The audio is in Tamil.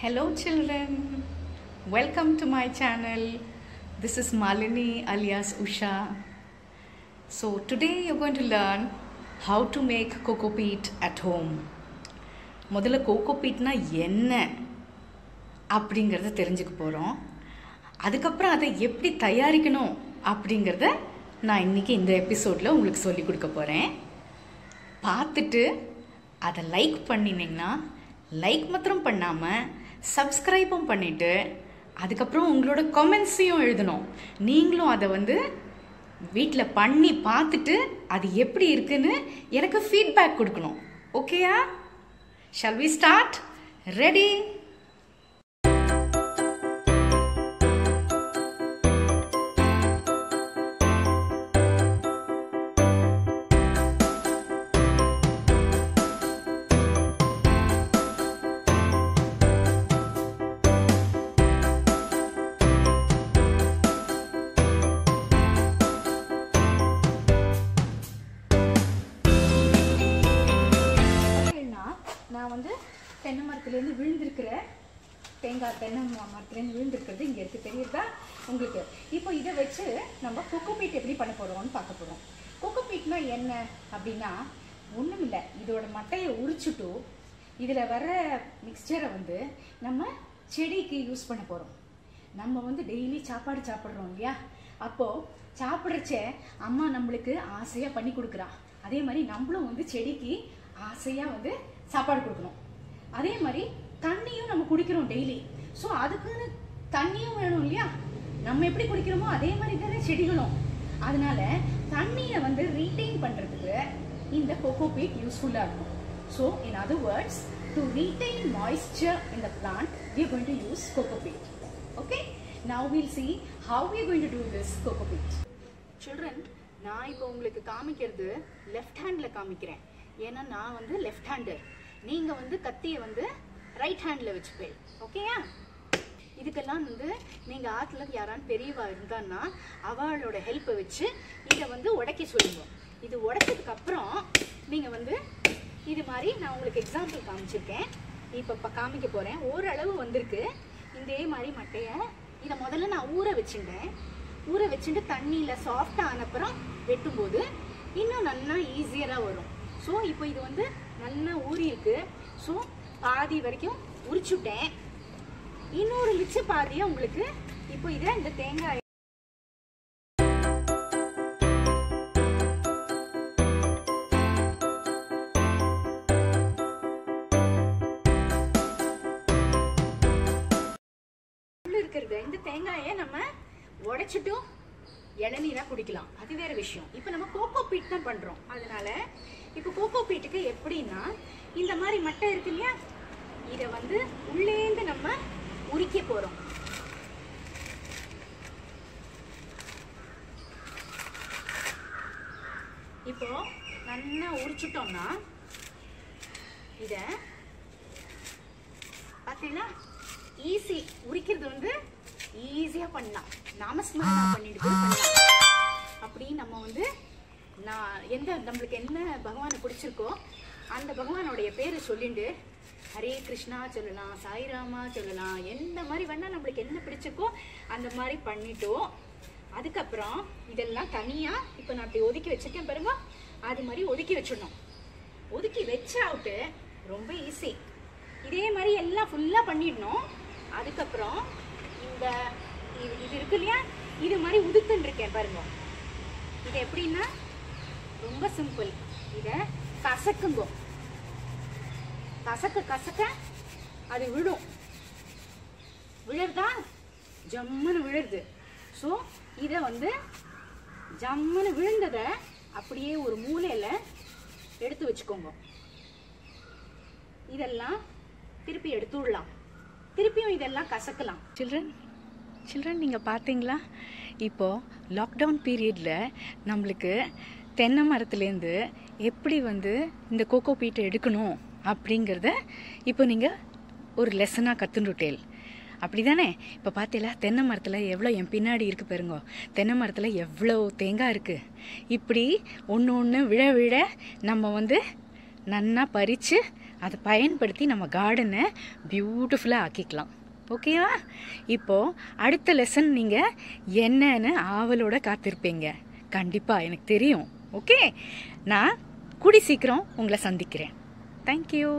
Hello, children. Welcome to my channel. This is Malini alias Usha. So, today you're going to learn how to make cocoa peat at home. முதல்ல கோகோ பீட்னா என்ன அப்படிங்கிறத தெரிஞ்சுக்க போகிறோம் அதுக்கப்புறம் அதை எப்படி தயாரிக்கணும் அப்படிங்கிறத நான் இன்றைக்கி இந்த எபிசோடில் உங்களுக்கு சொல்லி கொடுக்க போகிறேன் பார்த்துட்டு அதை லைக் பண்ணினீங்கன்னா லைக் மாத்திரம் பண்ணாமல் சப்ஸ்கிரைபும் பண்ணிவிட்டு அதுக்கப்புறம் உங்களோட கமெண்ட்ஸையும் எழுதணும். நீங்களும் அதை வந்து வீட்டில் பண்ணி பார்த்துட்டு அது எப்படி இருக்குன்னு எனக்கு ஃபீட்பேக் கொடுக்கணும். ஓகேயா ஷால் வி ஸ்டார்ட் ரெடி மரத்துலேருந்து விழுந்திருக்கிற தேங்காய் தென்னை மரத்துலேருந்து விழுந்திருக்கிறது இங்கே இருக்குது தெரியுதா? உங்களுக்கு. இப்போ இதை வச்சு நம்ம கொக்கோ எப்படி பண்ண போகிறோம்னு பார்க்க போகிறோம் கொக்கோ என்ன அப்படின்னா ஒன்றும் இல்லை. இதோட மட்டையை உரிச்சுட்டு இதில் வர மிக்சரை வந்து நம்ம செடிக்கு யூஸ் பண்ண போகிறோம் நம்ம வந்து டெய்லி சாப்பாடு சாப்பிட்றோம் இல்லையா? அப்போது சாப்பிட்றச்ச அம்மா நம்மளுக்கு ஆசையாக பண்ணி கொடுக்குறா. அதே மாதிரி நம்மளும் வந்து செடிக்கு ஆசையாக வந்து சாப்பாடு கொடுக்கணும். அதே மாதிரி தண்ணியும் நம்ம குடிக்கிறோம் டெய்லி ஸோ அதுக்குன்னு தண்ணியும் வேணும் இல்லையா? நம்ம எப்படி குடிக்கிறோமோ அதே மாதிரி தானே செடிகளும். அதனால தண்ணியை வந்து ரீட்டைன் பண்ணுறதுக்கு இந்த கோகோ பீட் யூஸ்ஃபுல்லாக இருக்கும். So in other words to retain moisture in the plant we are to use use peat okay okay? Will we'll how how we do do this do peat children நான் இப்போ உங்களுக்கு காமிக்கிறது லெஃப்ட் ஹேண்டில் காமிக்கிறேன். ஏன்னா நான் வந்து லெஃப்ட் ஹேண்டர் நீங்கள் வந்து கத்தியை வந்து ரைட் ஹேண்டில் வச்சுப்பேன் ஓகேயா இதுக்கெல்லாம் வந்து நீங்கள் ஆற்றுல யாரான்னு பெரியவா இருந்தான்னா அவளோட ஹெல்ப்பை வச்சு இதை வந்து உடைக்க சொல்லுங்க. இது உடைச்சதுக்கு அப்புறம் நீங்கள் வந்து இது மாதிரி நான் உங்களுக்கு எக்ஸாம்பிள் காமிச்சிருக்கேன். இப்போ இப்போ காமிக்க போகிறேன் ஓரளவு வந்திருக்கு. இதே மாதிரி மட்டையை இதை முதல்ல நான் ஊற வச்சுட்டேன். ஊற வச்சுட்டு தண்ணியில் சாஃப்டாக ஆனப்புறம் வெட்டும்போது இன்னும் நல்லா ஈஸியராக வரும். ஸோ இப்போ இது வந்து நல்லா ஊறி இருக்கு. ஸோ பாதி வரைக்கும் உரிச்சுட்டேன். இன்னொரு மிச்ச பாதியை உங்களுக்கு இப்போ இதை இந்த தேங்காய் உள்ள இருக்கிறது. இந்த தேங்காயை நம்ம உடைச்சிட்டும். இளநீராக குடிக்கலாம். அது வேற விஷயம். இப்போ நம்ம கோகோ பீட் தான் பண்ணுறோம் அதனால இப்போ கோகோ பீட்டுக்கு எப்படின்னா இந்த மாதிரி மட்டை இருக்கு இல்லையா? இதை வந்து உள்ளேந்து நம்ம உரிக்க போகிறோம் இப்போ நல்லா உரிச்சிட்டோம்னா இத பார்த்தீங்கன்னா ஈஸி உரிக்கிறது வந்து ஈஸியாக பண்ணலாம். நாமஸ்மரணா பண்ணிட்டு பண்ணலாம். அப்படி நம்ம வந்து நான் எந்த நம்மளுக்கு என்ன பகவானை பிடிச்சிருக்கோ அந்த பகவானுடைய பேரை சொல்லிட்டு ஹரே கிருஷ்ணா சொல்லலாம் சாய்ராமா சொல்லலாம் எந்த மாதிரி வேணால் நம்மளுக்கு என்ன பிடிச்சிருக்கோ அந்த மாதிரி பண்ணிட்டோம். அதுக்கப்புறம் இதெல்லாம் தனியாக இப்போ நான் அப்படி ஒதுக்கி வச்சிருக்கேன் பாருங்க அது மாதிரி ஒதுக்கி வச்சிடணும். ஒதுக்கி வச்சாவுட்டு ரொம்ப ஈஸி இதே மாதிரி எல்லாம் ஃபுல்லாக பண்ணிடணும். அதுக்கப்புறம் இந்த இது இது இருக்கு இல்லையா? இது மாதிரி உதுத்துன்னு இருக்கேன் பாருங்க. இது எப்படின்னா ரொம்ப சிம்பிள் இதை கசக்குங்கோ. கசக்க கசக்க அது விழும். விழுறதா? ஜம்முன்னு விழுறது. ஸோ இதை வந்து ஜம்முன்னு விழுந்ததை அப்படியே ஒரு மூலையில் எடுத்து வச்சுக்கோங்க. இதெல்லாம் திருப்பி எடுத்து விடலாம் திருப்பியும் இதெல்லாம் கசக்கலாம். சில்ட்ரன் சில்ட்ரன் நீங்கள் பார்த்தீங்களா இப்போது லாக்டவுன் பீரியடில் நம்மளுக்கு தென்னை மரத்துலேருந்து எப்படி வந்து இந்த கோகோ பீட்டை எடுக்கணும் அப்படிங்கிறத இப்போ நீங்கள் ஒரு லெசனாக கற்றுண்டுட்டேல் அப்படி தானே இப்போ பார்த்தீங்களா தென்னை மரத்தில் எவ்வளோ என் பின்னாடி இருக்குது பாருங்க. தென்னை மரத்தில் எவ்வளோ தேங்காய் இருக்குது இப்படி ஒன்று ஒன்று விழ விழ நம்ம வந்து நன்னா பறித்து அதை பயன்படுத்தி நம்ம கார்டனை பியூட்டிஃபுல்லாக ஆக்கிக்கலாம். ஓகேவா இப்போது அடுத்த லெசன் நீங்கள் என்னன்னு ஆவலோட காத்திருப்பீங்க. கண்டிப்பாக எனக்கு தெரியும். ஓகே நான் கூடி சீக்கிரம் உங்களை சந்திக்கிறேன். தேங்க்யூ